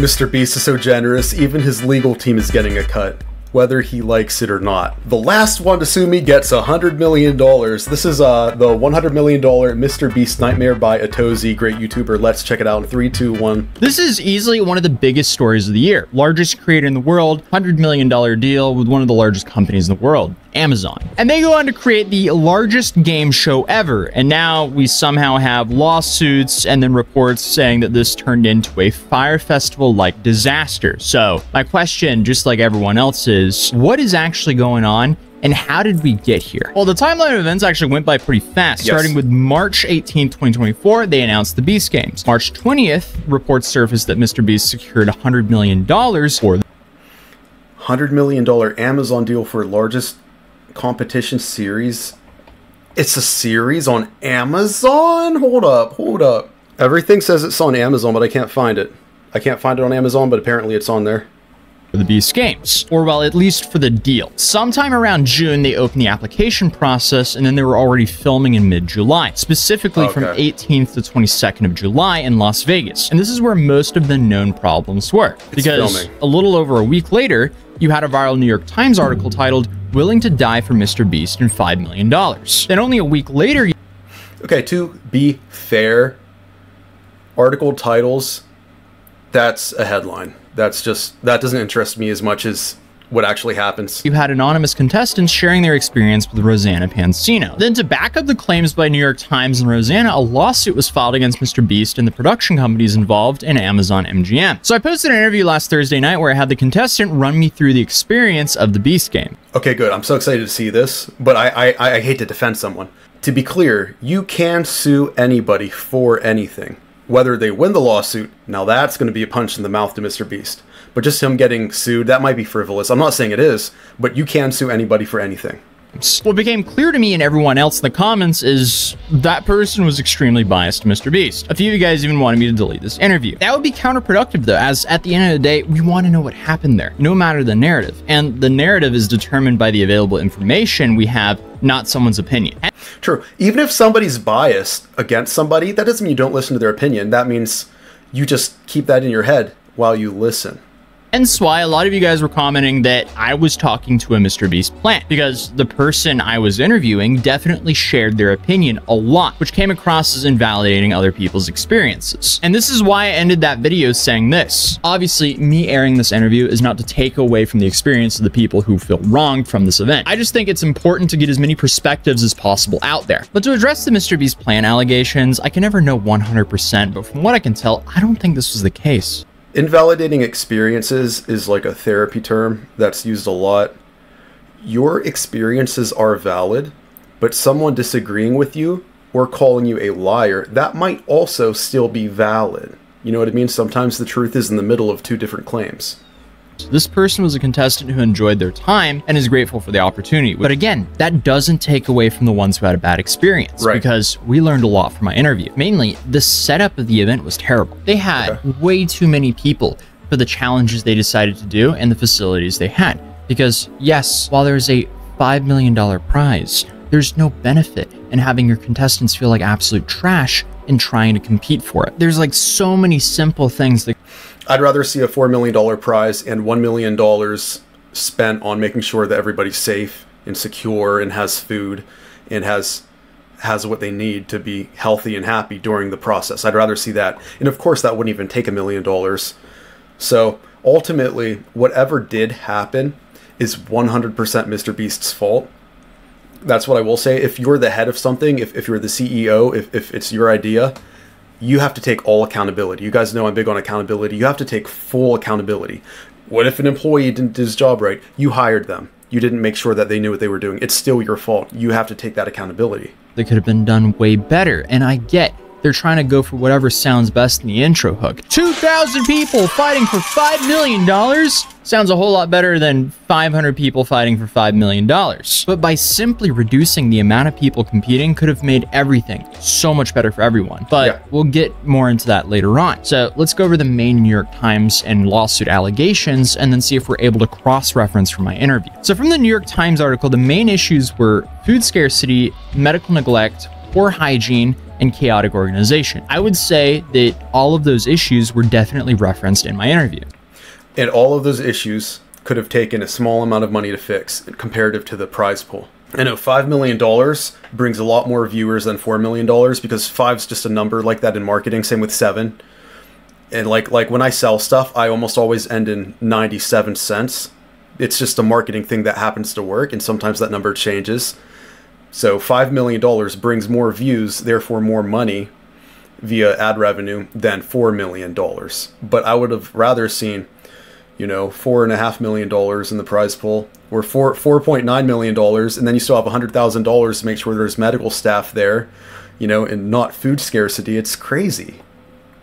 Mr. Beast is so generous, even his legal team is getting a cut whether he likes it or not. The last one to sue me gets a $100 million. This is uh, the $100 million Mr. Beast Nightmare by Atozy, great YouTuber. Let's check it out in three, two, one. This is easily one of the biggest stories of the year. Largest creator in the world, $100 million deal with one of the largest companies in the world. Amazon. And they go on to create the largest game show ever. And now we somehow have lawsuits and then reports saying that this turned into a Fyre Festival like disaster. So, my question, just like everyone else's, what is actually going on? And how did we get here? Well, the timeline of events actually went by pretty fast. Yes. Starting with March 18, 2024, they announced the Beast Games. March 20th, reports surfaced that Mr. Beast secured $100 million for the $100 million Amazon deal for largest competition series. It's a series on Amazon? Hold up, hold up. Everything says it's on Amazon, but I can't find it. I can't find it on Amazon, but apparently it's on there the Beast games, or well, at least for the deal. Sometime around June, they opened the application process, and then they were already filming in mid-July, specifically okay. from 18th to 22nd of July in Las Vegas. And this is where most of the known problems were, it's because filming. a little over a week later, you had a viral New York Times article titled willing to die for Mr. Beast and $5 million. Then only a week later... Okay, to be fair, article titles, that's a headline. That's just, that doesn't interest me as much as what actually happens. You had anonymous contestants sharing their experience with Rosanna Pansino. Then to back up the claims by New York Times and Rosanna, a lawsuit was filed against Mr. Beast and the production companies involved in Amazon MGM. So I posted an interview last Thursday night where I had the contestant run me through the experience of the Beast game. Okay, good. I'm so excited to see this, but I, I, I hate to defend someone. To be clear, you can sue anybody for anything. Whether they win the lawsuit, now that's going to be a punch in the mouth to Mr. Beast. But just him getting sued, that might be frivolous. I'm not saying it is, but you can sue anybody for anything. What became clear to me and everyone else in the comments is that person was extremely biased to Mr. Beast. A few of you guys even wanted me to delete this interview. That would be counterproductive though, as at the end of the day, we want to know what happened there, no matter the narrative. And the narrative is determined by the available information we have, not someone's opinion. True. Even if somebody's biased against somebody, that doesn't mean you don't listen to their opinion. That means you just keep that in your head while you listen. Hence why a lot of you guys were commenting that I was talking to a Mr. Beast plant because the person I was interviewing definitely shared their opinion a lot, which came across as invalidating other people's experiences. And this is why I ended that video saying this. Obviously, me airing this interview is not to take away from the experience of the people who feel wronged from this event. I just think it's important to get as many perspectives as possible out there. But to address the Mr. Beast plant allegations, I can never know 100%, but from what I can tell, I don't think this was the case. Invalidating experiences is like a therapy term that's used a lot. Your experiences are valid, but someone disagreeing with you or calling you a liar, that might also still be valid. You know what I mean? Sometimes the truth is in the middle of two different claims. This person was a contestant who enjoyed their time and is grateful for the opportunity. But again, that doesn't take away from the ones who had a bad experience right. because we learned a lot from my interview. Mainly, the setup of the event was terrible. They had okay. way too many people for the challenges they decided to do and the facilities they had. Because yes, while there's a $5 million prize, there's no benefit in having your contestants feel like absolute trash in trying to compete for it. There's like so many simple things that I'd rather see a $4 million prize and $1 million spent on making sure that everybody's safe and secure and has food and has has what they need to be healthy and happy during the process. I'd rather see that. And of course that wouldn't even take a million dollars. So ultimately, whatever did happen is 100% Mr. Beast's fault. That's what I will say. If you're the head of something, if, if you're the CEO, if, if it's your idea, you have to take all accountability. You guys know I'm big on accountability. You have to take full accountability. What if an employee didn't do his job right? You hired them. You didn't make sure that they knew what they were doing. It's still your fault. You have to take that accountability. They could have been done way better. And I get they're trying to go for whatever sounds best in the intro hook. 2,000 people fighting for $5 million sounds a whole lot better than 500 people fighting for $5 million. But by simply reducing the amount of people competing could have made everything so much better for everyone. But yeah. we'll get more into that later on. So let's go over the main New York Times and lawsuit allegations and then see if we're able to cross-reference from my interview. So from the New York Times article, the main issues were food scarcity, medical neglect, poor hygiene, and chaotic organization. I would say that all of those issues were definitely referenced in my interview. And all of those issues could have taken a small amount of money to fix comparative to the prize pool. I know $5 million brings a lot more viewers than $4 million because five's just a number like that in marketing. Same with seven. And like like when I sell stuff, I almost always end in 97 cents. It's just a marketing thing that happens to work, and sometimes that number changes. So $5 million brings more views, therefore more money via ad revenue than $4 million. But I would have rather seen you know, four and a half million dollars in the prize pool, or four four point nine million dollars, and then you still have a hundred thousand dollars to make sure there's medical staff there, you know, and not food scarcity. It's crazy.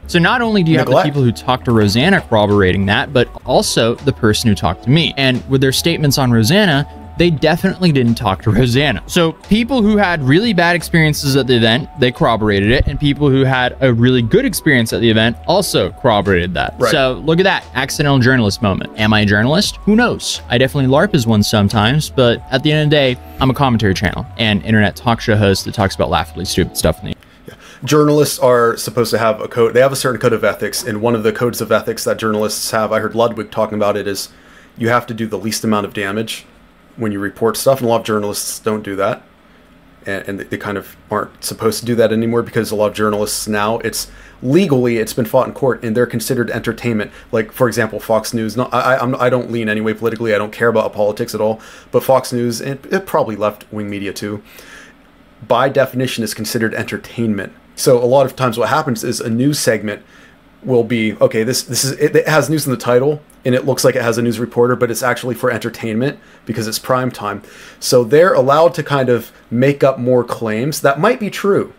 So not only do you Neglect. have the people who talked to Rosanna corroborating that, but also the person who talked to me. And with their statements on Rosanna, they definitely didn't talk to Rosanna. So people who had really bad experiences at the event, they corroborated it, and people who had a really good experience at the event also corroborated that. Right. So look at that accidental journalist moment. Am I a journalist? Who knows? I definitely LARP as one sometimes, but at the end of the day, I'm a commentary channel and internet talk show host that talks about laughably stupid stuff in the journalists are supposed to have a code they have a certain code of ethics and one of the codes of ethics that journalists have i heard ludwig talking about it is you have to do the least amount of damage when you report stuff, and a lot of journalists don't do that, and, and they kind of aren't supposed to do that anymore because a lot of journalists now it's legally it's been fought in court and they're considered entertainment. Like for example, Fox News. Not I I'm, I don't lean anyway politically. I don't care about politics at all. But Fox News and it probably left wing media too, by definition is considered entertainment. So a lot of times what happens is a news segment will be okay this this is it, it, has news in the title and it looks like it has a news reporter but it's actually for entertainment because it's prime time. So they're allowed to kind of make up more claims. That might be true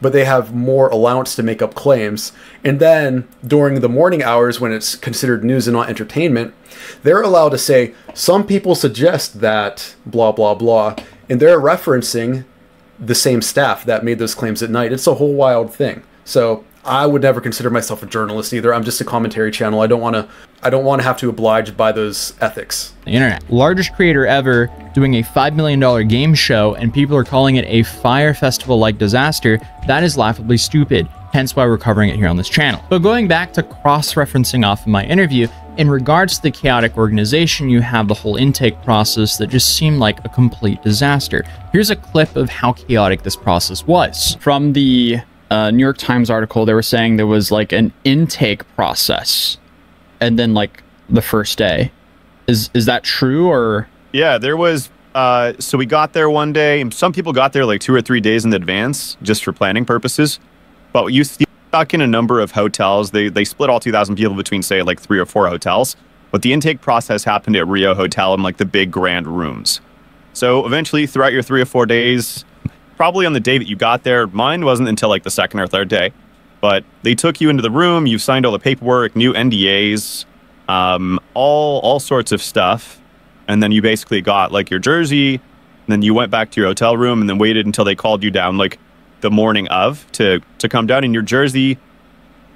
but they have more allowance to make up claims. And then during the morning hours when it's considered news and not entertainment they're allowed to say some people suggest that blah blah blah and they're referencing the same staff that made those claims at night. It's a whole wild thing. So I would never consider myself a journalist either. I'm just a commentary channel. I don't want to I don't want to have to oblige by those ethics. The internet. Largest creator ever doing a $5 million game show and people are calling it a Fyre Festival like disaster. That is laughably stupid. Hence why we're covering it here on this channel. But going back to cross-referencing off of my interview, in regards to the chaotic organization, you have the whole intake process that just seemed like a complete disaster. Here's a clip of how chaotic this process was. From the uh, New York Times article, they were saying there was like an intake process, and then like the first day. Is is that true or? Yeah, there was. Uh, so we got there one day. And some people got there like two or three days in advance, just for planning purposes. But you stuck in a number of hotels. They they split all two thousand people between say like three or four hotels. But the intake process happened at Rio Hotel in like the big grand rooms. So eventually, throughout your three or four days, probably on the day that you got there. Mine wasn't until like the second or third day. But they took you into the room, you signed all the paperwork, new NDAs, um, all all sorts of stuff. And then you basically got like your jersey, and then you went back to your hotel room and then waited until they called you down like the morning of to to come down in your jersey.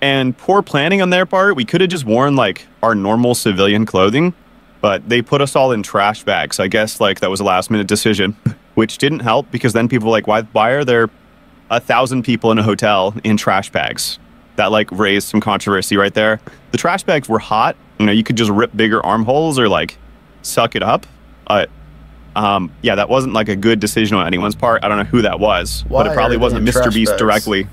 And poor planning on their part, we could have just worn like our normal civilian clothing, but they put us all in trash bags. I guess like that was a last minute decision. which didn't help because then people were like, why, why are there a thousand people in a hotel in trash bags? That like raised some controversy right there. The trash bags were hot. You know, you could just rip bigger armholes or like suck it up. Uh, um, yeah, that wasn't like a good decision on anyone's part. I don't know who that was, why but it probably wasn't Mr. Beast bags? directly.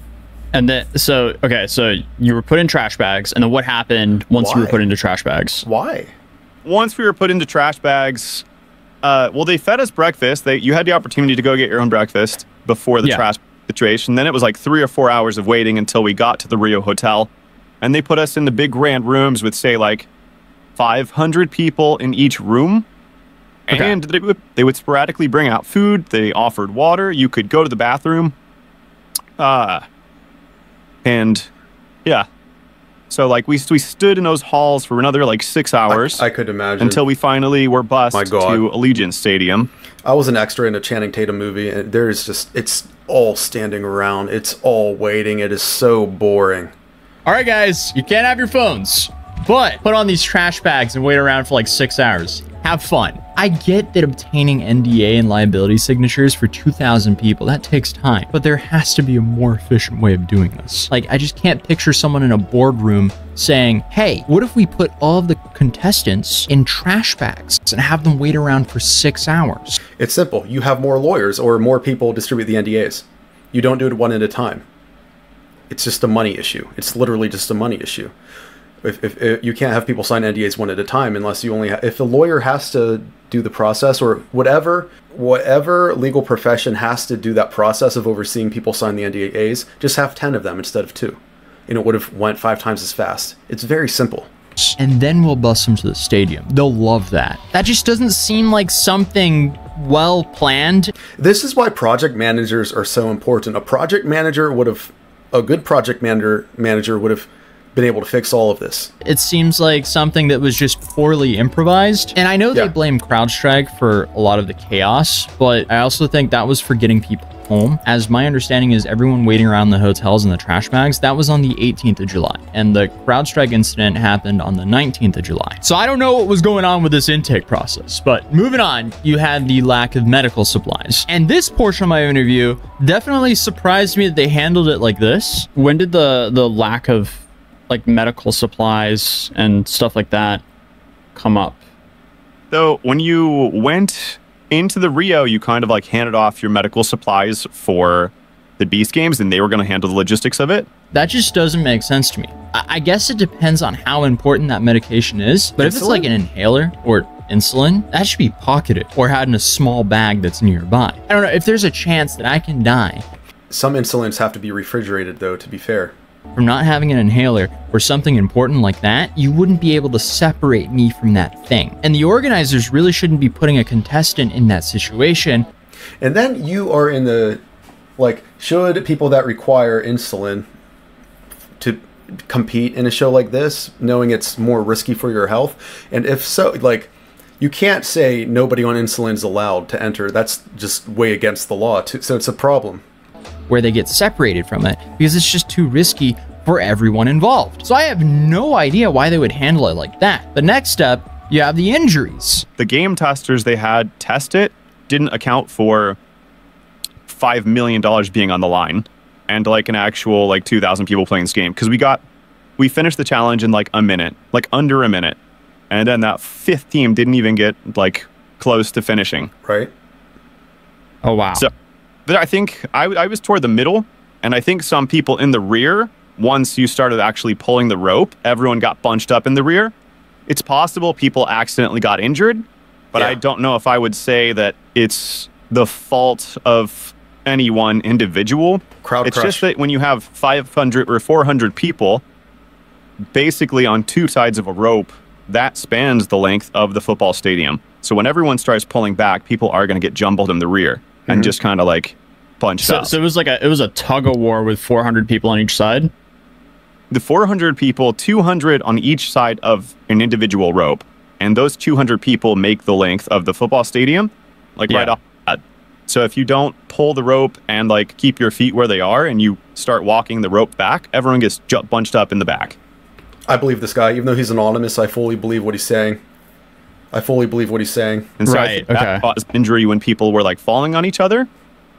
And then, so okay, so you were put in trash bags, and then what happened once why? you were put into trash bags? Why? Once we were put into trash bags, uh, well, they fed us breakfast. They, you had the opportunity to go get your own breakfast before the yeah. trash situation. Then it was like three or four hours of waiting until we got to the Rio Hotel. And they put us in the big grand rooms with, say, like 500 people in each room. Okay. And they would, they would sporadically bring out food. They offered water. You could go to the bathroom. Uh, and yeah, so like we we stood in those halls for another like six hours. I, I could imagine until we finally were bused to Allegiant Stadium. I was an extra in a Channing Tatum movie, and there's just it's all standing around. It's all waiting. It is so boring. All right, guys, you can't have your phones, but put on these trash bags and wait around for like six hours. Have fun. I get that obtaining NDA and liability signatures for 2,000 people, that takes time, but there has to be a more efficient way of doing this. Like, I just can't picture someone in a boardroom saying, hey, what if we put all of the contestants in trash bags and have them wait around for six hours? It's simple. You have more lawyers or more people distribute the NDAs. You don't do it one at a time. It's just a money issue. It's literally just a money issue. If, if, if you can't have people sign NDAs one at a time unless you only ha- if the lawyer has to do the process or whatever whatever legal profession has to do that process of overseeing people sign the NDAs, just have 10 of them instead of 2. And it would have went 5 times as fast. It's very simple. And then we'll bus them to the stadium. They'll love that. That just doesn't seem like something well planned. This is why project managers are so important. A project manager would have a good project manager manager would have been able to fix all of this. It seems like something that was just poorly improvised. And I know Yeah. they blame CrowdStrike for a lot of the chaos, but I also think that was for getting people home. As my understanding is, everyone waiting around the hotels and the trash bags, that was on the 18th of July. And the CrowdStrike incident happened on the 19th of July. So I don't know what was going on with this intake process. But moving on, you had the lack of medical supplies. And this portion of my interview definitely surprised me that they handled it like this. When did the the lack of like medical supplies and stuff like that come up? So when you went into the Rio, you kind of like handed off your medical supplies for the Beast Games, and they were going to handle the logistics of it. That just doesn't make sense to me. I, I guess it depends on how important that medication is, but if it's like an inhaler or insulin, that should be pocketed or had in a small bag that's nearby. I don't know if there's a chance that I can die Some insulins have to be refrigerated though to be fair. From not having an inhaler or something important like that, you wouldn't be able to separate me from that thing. And the organizers really shouldn't be putting a contestant in that situation. And then you are in the like should people that require insulin to compete in a show like this knowing it's more risky for your health? And if so like you can't say nobody on insulin is allowed to enter. That's just way against the law too, so it's a problem where they get separated from it because it's just too risky for everyone involved. So I have no idea why they would handle it like that. The next step, you have the injuries. The game testers they had test it didn't account for five million dollars being on the line and like an actual like two thousand people playing this game because we got we finished the challenge in like a minute, like under a minute, and then that fifth team didn't even get like close to finishing. right Oh wow. So, but I think I, I was toward the middle, and I think some people in the rear, once you started actually pulling the rope, everyone got bunched up in the rear. It's possible people accidentally got injured, but I don't know if I would say that it's the fault of any one individual. Crowd it's crush. just that when you have 500 or 400 people, basically on two sides of a rope, that spans the length of the football stadium. So when everyone starts pulling back, people are going to get jumbled in the rear and mm-hmm. just kind of like bunched so, up. so it was like a it was a tug of war with 400 people on each side. the 400 people, 200 on each side of an individual rope, and those 200 people make the length of the football stadium, like Yeah. right off. the. So if you don't pull the rope and like keep your feet where they are, and you start walking the rope back, everyone gets ju- bunched up in the back. i believe this guy even though he's anonymous i fully believe what he's saying i fully believe what he's saying And so I Right, think that okay. caused injury when people were like falling on each other.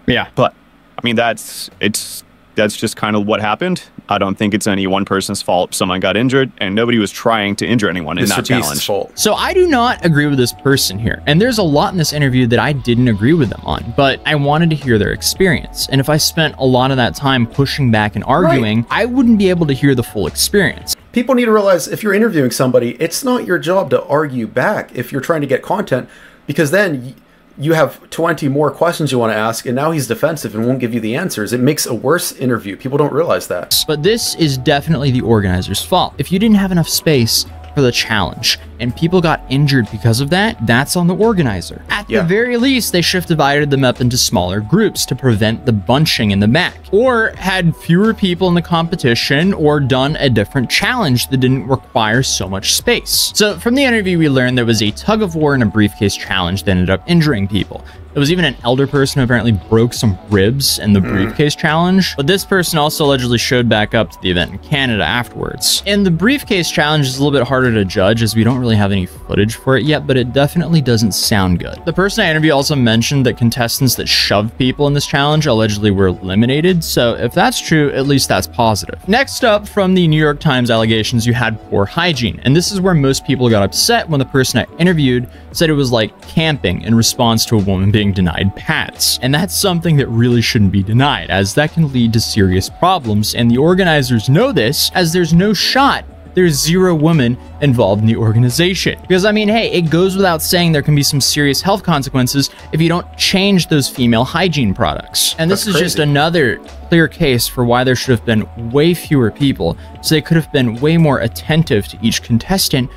Yeah. But I mean, that's it's that's just kind of what happened. I don't think it's any one person's fault. Someone got injured, and nobody was trying to injure anyone in Mr. that Beast's challenge. fault So I do not agree with this person here. And there's a lot in this interview that I didn't agree with them on, but I wanted to hear their experience. And if I spent a lot of that time pushing back and arguing, I wouldn't be able to hear the full experience. People need to realize if you're interviewing somebody, it's not your job to argue back if you're trying to get content, because then you have 20 more questions you want to ask, and now he's defensive and won't give you the answers. It makes a worse interview. People don't realize that. But this is definitely the organizer's fault. If you didn't have enough space for the challenge and people got injured because of that, that's on the organizer. At Yeah. the very least, they should have divided them up into smaller groups to prevent the bunching in the back, or had fewer people in the competition, or done a different challenge that didn't require so much space. So, from the interview, we learned there was a tug of war and a briefcase challenge that ended up injuring people. There was even an elder person who apparently broke some ribs in the hmm. briefcase challenge, but this person also allegedly showed back up to the event in Canada afterwards. And the briefcase challenge is a little bit harder to judge as we don't really have any footage for it yet, but it definitely doesn't sound good. The person I interviewed also mentioned that contestants that shoved people in this challenge allegedly were eliminated, so if that's true, at least that's positive. Next up, from the New York Times allegations, you had poor hygiene, and this is where most people got upset when the person I interviewed said it was like camping in response to a woman being denied pads. And that's something that really shouldn't be denied, as that can lead to serious problems, and the organizers know this, as there's no shot there's zero women involved in the organization. Because, I mean, hey, it goes without saying there can be some serious health consequences if you don't change those female hygiene products. And this That's is just another clear case for why there should have been way fewer people, so they could have been way more attentive to each contestant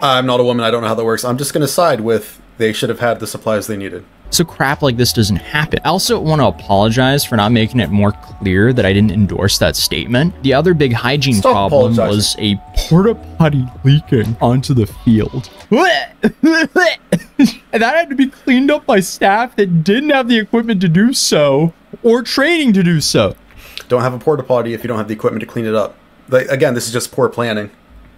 I'm not a woman. I don't know how that works. I'm just going to side with they should have had the supplies they needed. So crap like this doesn't happen. I also want to apologize for not making it more clear that I didn't endorse that statement. The other big hygiene Stop problem apologizing. was a porta potty leaking onto the field. and that had to be cleaned up by staff that didn't have the equipment to do so or training to do so. Don't have a porta potty if you don't have the equipment to clean it up. Like, again, this is just poor planning.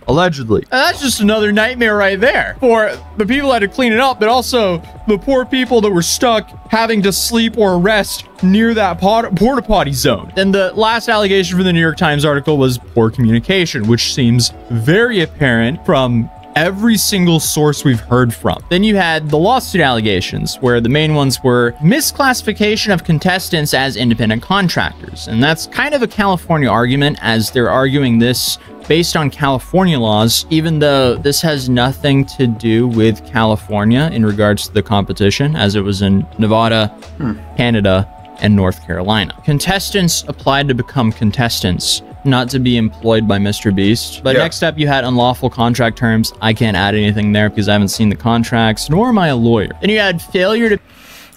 Allegedly. And that's just another nightmare right there for the people that had to clean it up, but also the poor people that were stuck having to sleep or rest near that pot- porta potty zone. And the last allegation from the New York Times article was poor communication, which seems very apparent from every single source we've heard from. Then you had the lawsuit allegations, where the main ones were misclassification of contestants as independent contractors. And that's kind of a California argument, as they're arguing this based on California laws, even though this has nothing to do with California in regards to the competition, as it was in Nevada, hmm. Canada, and North Carolina. Contestants applied to become contestants, not to be employed by Mr. Beast. But Yeah. next up, you had unlawful contract terms. I can't add anything there because I haven't seen the contracts, nor am I a lawyer. Then you had failure to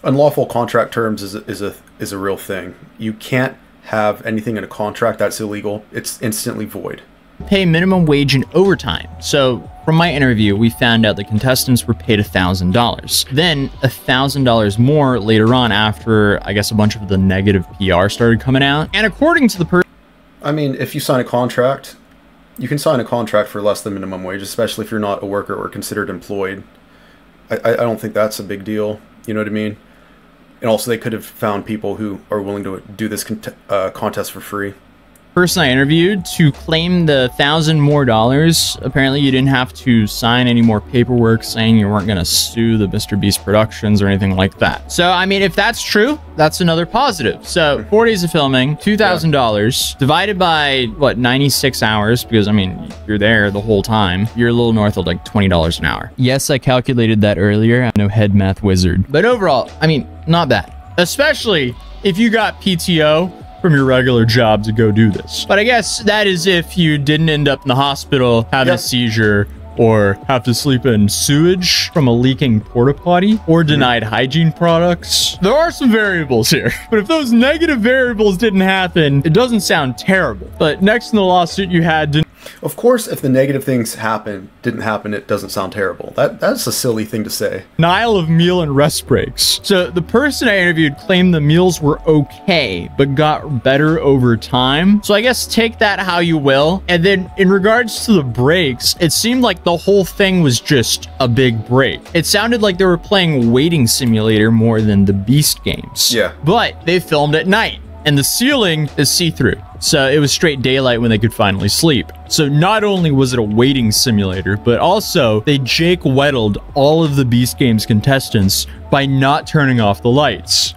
Unlawful contract terms is a, is a is a real thing. You can't have anything in a contract that's illegal. It's instantly void. pay minimum wage and overtime. So, from my interview, we found out the contestants were paid $1,000. Then, $1,000 more later on after, I guess, a bunch of the negative PR started coming out. And according to the person, I mean, if you sign a contract, you can sign a contract for less than minimum wage, especially if you're not a worker or considered employed. I, I, don't think that's a big deal. You know what I mean? And also, they could have found people who are willing to do this cont- uh, contest for free. Person I interviewed to claim the thousand more dollars. Apparently, you didn't have to sign any more paperwork saying you weren't going to sue the Mr. Beast Productions or anything like that. So, I mean, if that's true, that's another positive. So, four days of filming, two thousand dollars divided by what ninety six hours? Because I mean, you're there the whole time. You're a little north of like twenty dollars an hour. Yes, I calculated that earlier. I'm no head math wizard, but overall, I mean, not bad. Especially if you got PTO from your regular job to go do this. But I guess that is if you didn't end up in the hospital having Yep. a seizure or have to sleep in sewage from a leaking porta potty or denied hygiene products. There are some variables here. But if those negative variables didn't happen, it doesn't sound terrible. But next in the lawsuit you had den- Of course, if the negative things happen, didn't happen, it doesn't sound terrible. That that's a silly thing to say. denial of meal and rest breaks. So the person I interviewed claimed the meals were okay, but got better over time. So I guess take that how you will. And then in regards to the breaks, it seemed like the whole thing was just a big break. It sounded like they were playing waiting simulator more than the Beast games. Yeah. But they filmed at night and the ceiling is see-through. So it was straight daylight when they could finally sleep. So not only was it a waiting simulator, but also they Jake Weddled all of the Beast Games contestants by not turning off the lights.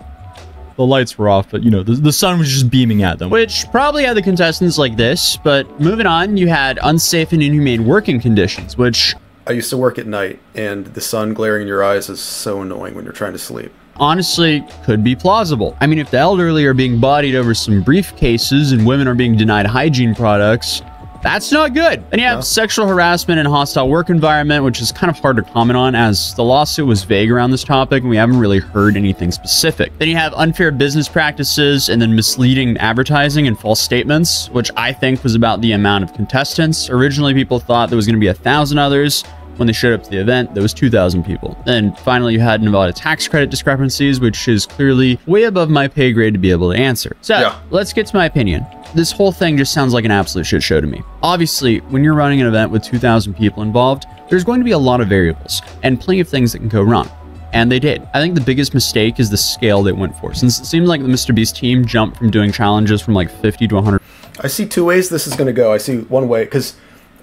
The lights were off, but you know, the, the sun was just beaming at them. Which probably had the contestants like this, but moving on, you had unsafe and inhumane working conditions, which I used to work at night, and the sun glaring in your eyes is so annoying when you're trying to sleep. Honestly could be plausible. I mean, if the elderly are being bodied over some briefcases and women are being denied hygiene products, that's not good. Then you have No. sexual harassment and hostile work environment, which is kind of hard to comment on as the lawsuit was vague around this topic and we haven't really heard anything specific. Then you have unfair business practices and then misleading advertising and false statements, which I think was about the amount of contestants. Originally, people thought there was going to be a thousand others. When they showed up to the event, there was 2,000 people. And finally, you had Nevada tax credit discrepancies, which is clearly way above my pay grade to be able to answer. So Yeah. let's get to my opinion. This whole thing just sounds like an absolute shit show to me. Obviously, when you're running an event with 2,000 people involved, there's going to be a lot of variables and plenty of things that can go wrong. And they did. I think the biggest mistake is the scale they went for. Since it seemed like the Mr. Beast team jumped from doing challenges from like 50 to 100 I see two ways this is going to go. I see one way because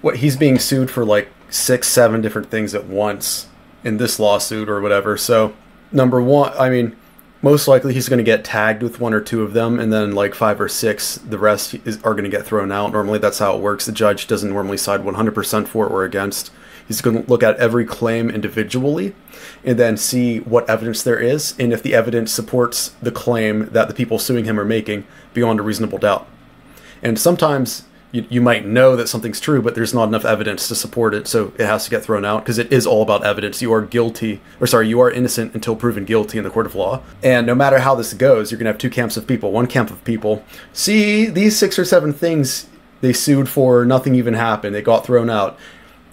what he's being sued for like six, seven different things at once in this lawsuit or whatever. So number one, I mean, most likely he's going to get tagged with one or two of them, and then like five or six, the rest is, are going to get thrown out. Normally, that's how it works. The judge doesn't normally side 100% for or against. He's going to look at every claim individually and then see what evidence there is, and if the evidence supports the claim that the people suing him are making beyond a reasonable doubt. And sometimes you, you might know that something's true, but there's not enough evidence to support it, so it has to get thrown out because it is all about evidence. You are guilty, or sorry, you are innocent until proven guilty in the court of law. And no matter how this goes, you're going to have two camps of people. One camp of people see these six or seven things they sued for, nothing even happened, it got thrown out.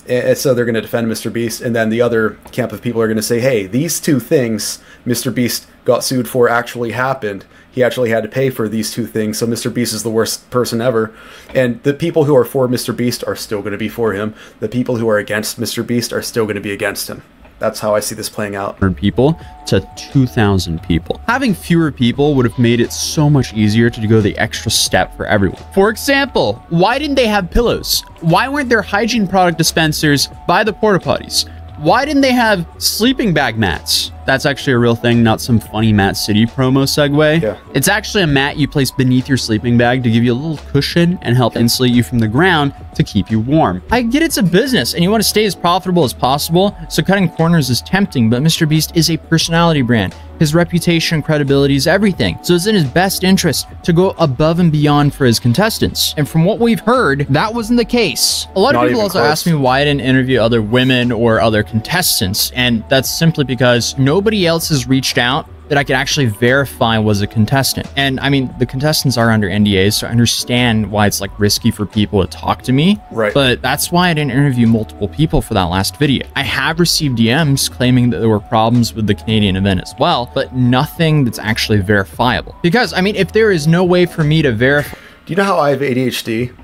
And so they're going to defend Mr. Beast, and then the other camp of people are going to say, "Hey, these two things Mr. Beast got sued for actually happened. He actually had to pay for these two things. So Mr. Beast is the worst person ever." And the people who are for Mr. Beast are still going to be for him. The people who are against Mr. Beast are still going to be against him. That's how I see this playing out. people to 2,000 people. Having fewer people would have made it so much easier to go the extra step for everyone. For example, why didn't they have pillows? Why weren't there hygiene product dispensers by the porta potties? Why didn't they have sleeping bag mats? That's actually a real thing, not some funny Mat City promo segue. Yeah. It's actually a mat you place beneath your sleeping bag to give you a little cushion and help insulate you from the ground to keep you warm. I get it's a business and you want to stay as profitable as possible, so cutting corners is tempting, but Mr. Beast is a personality brand. His reputation credibility is everything, so it's in his best interest to go above and beyond for his contestants. And from what we've heard, that wasn't the case. A lot Not of people also close. ask me why I didn't interview other women or other contestants, and that's simply because nobody else has reached out that I could actually verify was a contestant. And I mean, the contestants are under NDAs, so I understand why it's like risky for people to talk to me. Right. But that's why I didn't interview multiple people for that last video. I have received DMs claiming that there were problems with the Canadian event as well, but nothing that's actually verifiable. Because, I mean, if there is no way for me to verify Do you know how I have ADHD?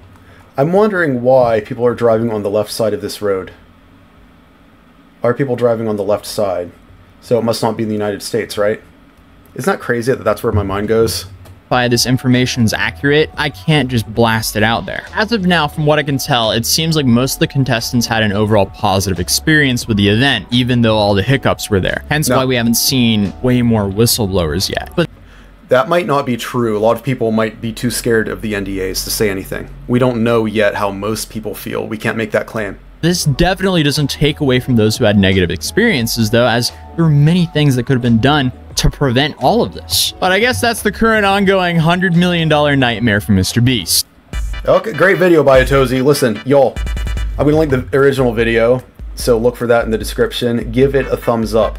I'm wondering why people are driving on the left side of this road. Are people driving on the left side? So it must not be in the United States, right? Isn't that crazy that that's where my mind goes? By this information is accurate, I can't just blast it out there. As of now, from what I can tell, it seems like most of the contestants had an overall positive experience with the event, even though all the hiccups were there. Hence No. why we haven't seen way more whistleblowers yet. But That might not be true. A lot of people might be too scared of the NDAs to say anything. We don't know yet how most people feel. We can't make that claim. This definitely doesn't take away from those who had negative experiences, though, as there are many things that could have been done to prevent all of this. But I guess that's the current ongoing $100 million nightmare for Mr. Beast. Okay, great video by Atozy. Listen, y'all, I'm gonna link the original video, so look for that in the description. Give it a thumbs up.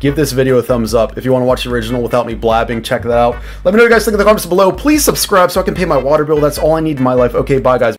Give this video a thumbs up. If you want to watch the original without me blabbing, check that out. Let me know what you guys think in the comments below. Please subscribe so I can pay my water bill. That's all I need in my life. Okay, bye guys.